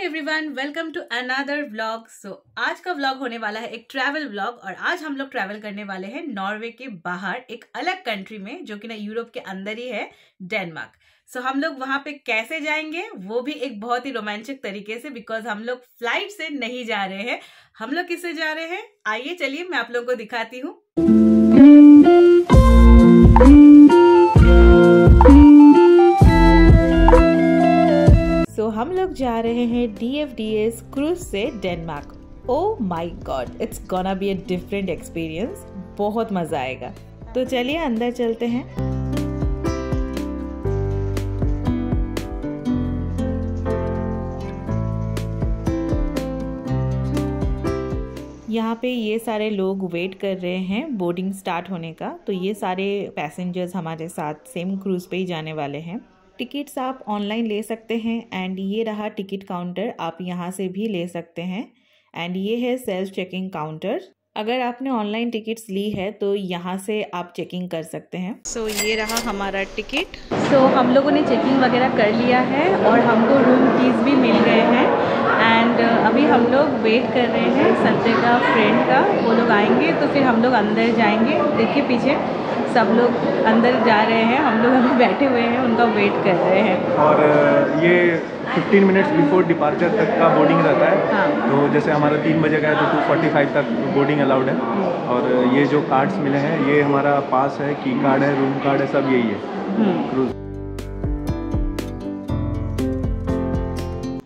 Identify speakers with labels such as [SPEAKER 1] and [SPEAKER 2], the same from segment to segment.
[SPEAKER 1] Hi everyone welcome to another vlog so आज का vlog होने वाला है एक ट्रैवल व्लॉग और आज हम लोग ट्रैवल करने वाले हैं नॉर्वे के बाहर एक अलग कंट्री में जो कि ना यूरोप के अंदर ही है डेनमार्क सो so, हम लोग वहाँ पे कैसे जाएँगे वो भी एक बहुत ही रोमांचक तरीके से बिकॉज़ हम लोग फ़्लाइट से नहीं जा रहे हैं। हम लोग किससे जा रहे हैं? आइए चलिए मैं आप लोगों को दिखाती हूँ। हम लोग जा रहे हैं D F D S cruise से Denmark oh my god it's gonna be a different experience बहुत मज़ा आएगा. तो चलिए अंदर चलते हैं. यहाँ पे ये सारे लोग वेट कर रहे हैं बोर्डिंग स्टार्ट होने का. तो ये सारे पैसेंजर्स हमारे साथ सेम क्रूज़ पे ही जाने वाले हैं. टिकट्स आप ऑनलाइन ले सकते हैं एंड ये रहा टिकट काउंटर आप यहाँ से भी ले सकते हैं। एंड ये है सेल्फ चेकिंग काउंटर। अगर आपने ऑनलाइन टिकट्स ली है तो यहाँ से आप चेकिंग कर सकते हैं। सो so, ये रहा हमारा टिकट। सो so, हम लोगों ने चेकिंग वगैरह कर लिया है और हमको रूम कीज़ भी मिल गए हैं। एंड अभी हम लोग वेट कर रहे हैं संजय का फ्रेंड का। वो लोग आएँगे तो फिर हम लोग अंदर जाएँगे। देखिए पीछे। सब लोग अंदर जा रहे हैं हम लोग अभी बैठे हुए हैं उनका वेट कर रहे हैं।
[SPEAKER 2] और ये 15 मिनट्स बिफोर डिपार्चर तक का बोर्डिंग रहता है। हाँ। तो जैसे हमारा तीन बजे का है तो टू फोर्टी फाइव तक बोर्डिंग अलाउड है। हम्म। और ये जो कार्ड्स मिले हैं ये हमारा पास है की कार्ड है रूम कार्ड है सब यही है। क्रूज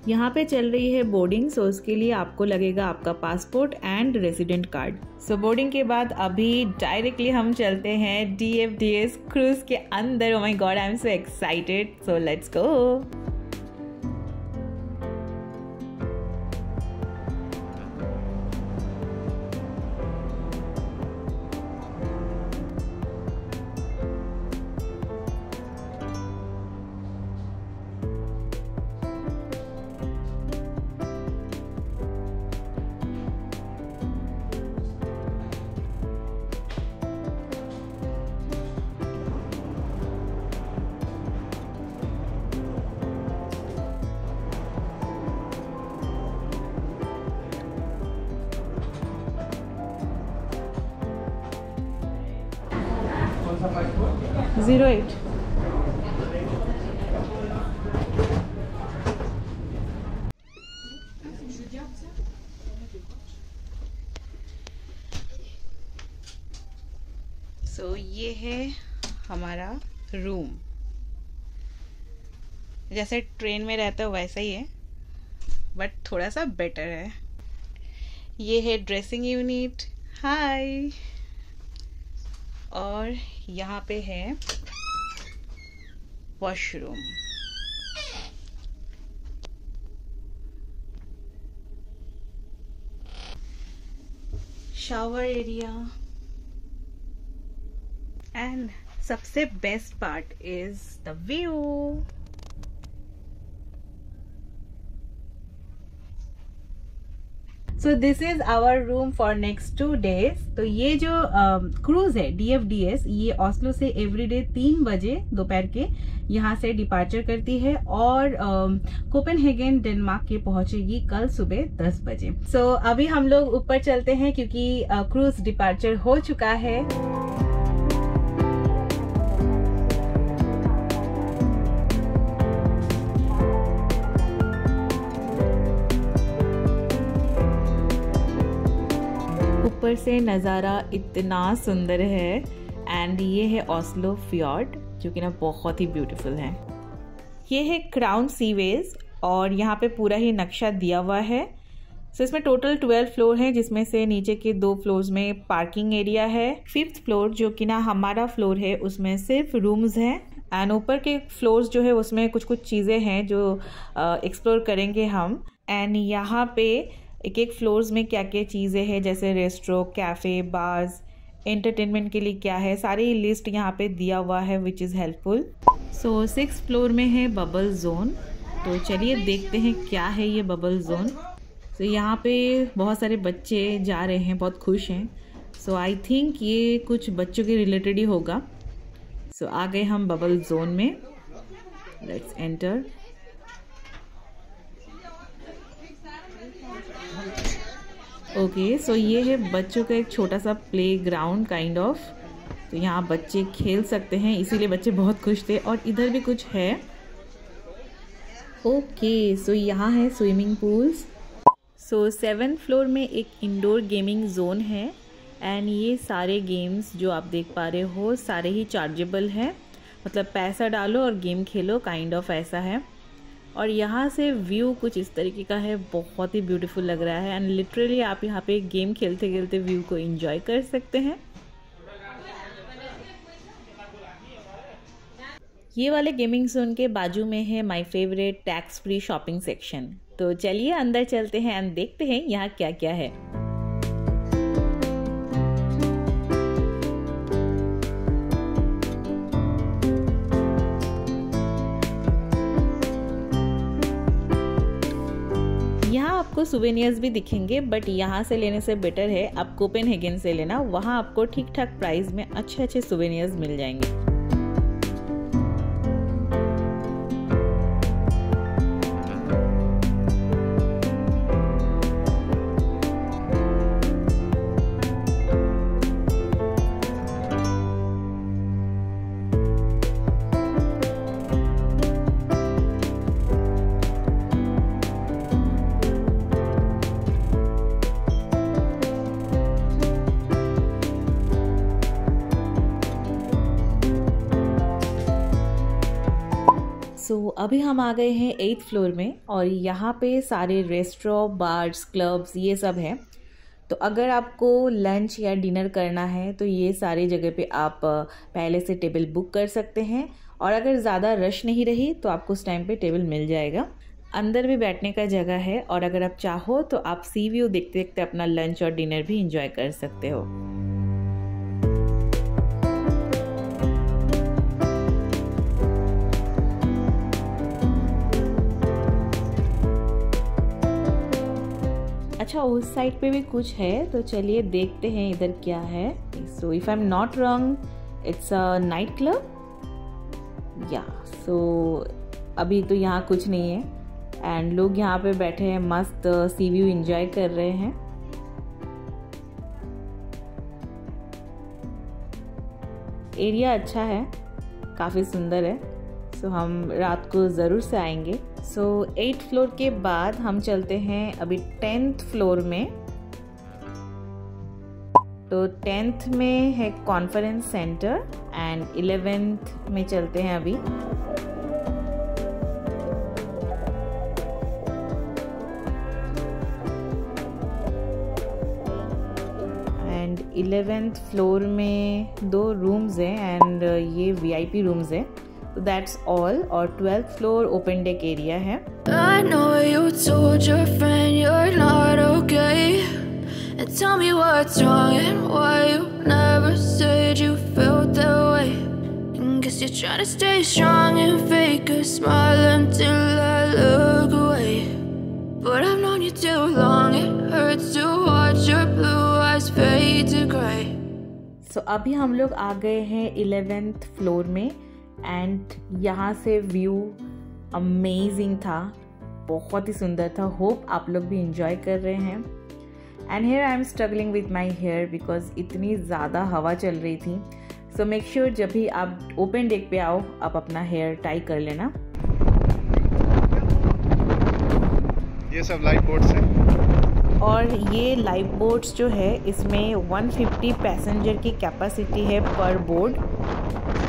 [SPEAKER 1] यहाँ पे चल रही है बोर्डिंग सो उसके लिए आपको लगेगा आपका passport and resident card so boarding के बाद अभी डायरेक्टली हम चलते हैं D F D S cruise के अंदर. ओ my god I am so excited so let's go zero eight so so, ये है हमारा रूम जैसे ट्रेन में रहता हो वैसा ही है बट थोड़ा सा बेटर है. ये है ड्रेसिंग यूनिट हाय और यहाँ पे है वॉशरूम शावर एरिया एंड सबसे best part is the view so this is our room for next two days तो ये जो क्रूज uh, है डी एफ़ डी एस ये ऑस्लो से एवरीडे तीन बजे दोपहर के यहाँ से डिपार्चर करती है और कोपेनहेगन um, डेनमार्क के पहुंचेगी कल सुबह दस बजे। सो so, अभी हम लोग ऊपर चलते हैं क्योंकि क्रूज uh, डिपार्चर हो चुका है। ऊपर से नज़ारा इतना सुंदर है। एंड ये है ऑस्लो फ्योर्ड जो कि ना बहुत ही ब्यूटीफुल है। ये है क्राउन सीवेज और यहाँ पे पूरा ही नक्शा दिया हुआ है। सो so, इसमें टोटल ट्वेल्व फ्लोर है जिसमें से नीचे के दो फ्लोर्स में पार्किंग एरिया है। फिफ्थ फ्लोर जो कि ना हमारा फ्लोर है उसमें सिर्फ़ रूम्स हैं। एंड ऊपर के फ्लोर्स जो है उसमें कुछ कुछ चीज़ें हैं जो एक्सप्लोर करेंगे हम। एंड यहाँ पे एक एक फ्लोर्स में क्या क्या चीज़ें हैं जैसे रेस्ट्रो कैफ़े बार्स एंटरटेनमेंट के लिए क्या है सारी लिस्ट यहाँ पे दिया हुआ है which is helpful so six floor में है बबल जोन तो चलिए देखते हैं क्या है ये बबल जोन सो so, यहाँ पे बहुत सारे बच्चे जा रहे हैं बहुत खुश हैं. सो आई थिंक ये कुछ बच्चों के रिलेटेड ही होगा. सो so, आ गए हम बबल जोन में. लेट्स एंटर ओके सो ये है बच्चों का एक छोटा सा प्ले ग्राउंड काइंड ऑफ़ तो यहाँ बच्चे खेल सकते हैं, इसीलिए बच्चे बहुत खुश थे और इधर भी कुछ है। ओके सो यहाँ है swimming pools so seven floor में एक इंडोर गेमिंग जोन है। एंड ये सारे गेम्स जो आप देख पा रहे हो, सारे ही चार्जेबल हैं। मतलब पैसा डालो और game Khelo kind kind of of ऐसा है। और यहाँ से व्यू कुछ इस तरीके का है, बहुत ही ब्यूटीफुल लग रहा है एंड लिटरली आप यहाँ पे गेम खेलते खेलते व्यू को इंजॉय कर सकते हैं। ये वाले गेमिंग जोन के बाजू में है my favourite tax free shopping section तो चलिए अंदर चलते हैं एंड देखते हैं यहाँ क्या क्या है। सुवेनियर्स भी दिखेंगे बट यहाँ से लेने से बेटर है, आप कोपेन से लेना, वहाँ आपको ठीक ठाक प्राइस में अच्छे अच्छे सुवेनियर्स मिल जाएँगे। सो so, अभी हम आ गए हैं एट्थ फ्लोर में और यहाँ पे सारे रेस्टोरेंट बार्स क्लब्स ये सब हैं। तो अगर आपको लंच या डिनर करना है तो ये सारी जगह पे आप पहले से टेबल बुक कर सकते हैं। और अगर ज़्यादा रश नहीं रही तो आपको उस टाइम पे टेबल मिल जाएगा। अंदर भी बैठने का जगह है और अगर आप चाहो तो आप सी व्यू देखते देखते अपना लंच और डिनर भी इंजॉय कर सकते हो। अच्छा उस साइड पे भी कुछ है तो चलिए देखते हैं इधर क्या है। So if I am not wrong it's a night club या सो अभी तो यहाँ कुछ नहीं है। एंड लोग यहाँ पे बैठे हैं, मस्त सी व्यू इंजॉय कर रहे हैं। एरिया अच्छा है, काफ़ी सुंदर है। सो so, हम रात को ज़रूर से आएँगे। सो एट फ्लोर के बाद हम चलते हैं अभी टेंथ फ्लोर में। तो टेंथ में है कॉन्फ्रेंस सेंटर एंड इलेवेंथ में चलते हैं अभी। एंड इलेवेंथ फ्लोर में दो रूम्स हैं एंड ये वीआईपी रूम्स हैं। So that's all. Or 12th floor open deck area है. I know you told your friend you're not okay. And tell me what's wrong and why you never said you felt that way. And guess you're trying to stay strong and fake a smile until I look away. But I've known you too long, it hurts to watch your blue eyes fade to gray. So अभी हम लोग आ गए हैं 11th floor में and यहाँ से view amazing था। बहुत ही सुंदर था। होप आप लोग भी इंजॉय कर रहे हैं। And here I am struggling with my hair because इतनी ज़्यादा हवा चल रही थी। सो मेक श्योर जब भी आप ओपन डेक पे आओ आप अपना हेयर टाई कर लेना।
[SPEAKER 2] ये सब लाइफ बोट्स हैं।
[SPEAKER 1] और ये लाइफ बोट्स जो है इसमें 150 पैसेंजर की कैपेसिटी है पर board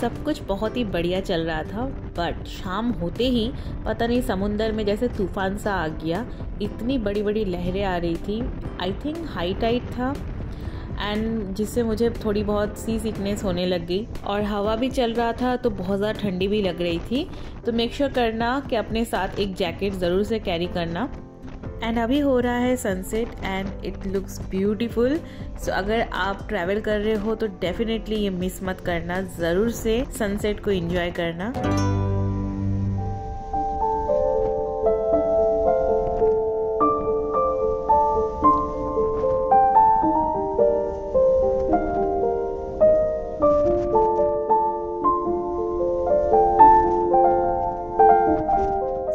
[SPEAKER 1] सब कुछ बहुत ही बढ़िया चल रहा था बट शाम होते ही पता नहीं समुंदर में जैसे तूफ़ान सा आ गया, इतनी बड़ी बड़ी लहरें आ रही थी। आई थिंक हाई टाइट था एंड जिससे मुझे थोड़ी बहुत सी सिकनेस होने लग गई। और हवा भी चल रहा था तो बहुत ज़्यादा ठंडी भी लग रही थी। तो मेक श्योर sure करना कि अपने साथ एक जैकेट ज़रूर से कैरी करना। एंड अभी हो रहा है sunset and it looks beautiful so अगर आप ट्रैवल कर रहे हो तो डेफिनेटली ये मिस मत करना. ज़रूर से सनसेट को एंजॉय करना.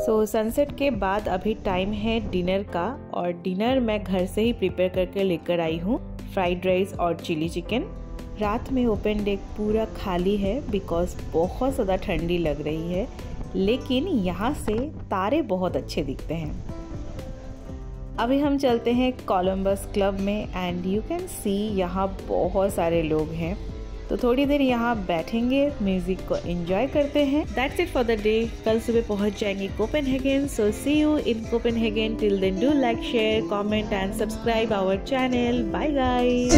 [SPEAKER 1] तो सनसेट के बाद अभी टाइम है डिनर का और डिनर मैं घर से ही प्रिपेयर करके लेकर आई हूँ फ्राइड राइस और चिली चिकन रात में ओपन डेक पूरा खाली है बिकॉज़ बहुत ज़्यादा ठंडी लग रही है, लेकिन यहाँ से तारे बहुत अच्छे दिखते हैं। अभी हम चलते हैं कोलंबस क्लब में एंड यू कैन सी यहाँ बहुत सारे लोग हैं। तो थोड़ी देर यहाँ बैठेंगे म्यूज़िक को एंजॉय करते हैं। That's it for the day कल सुबह पहुँच जाएँगे Copenhagen so see you in Copenhagen till then do like share comment and subscribe our channel bye guys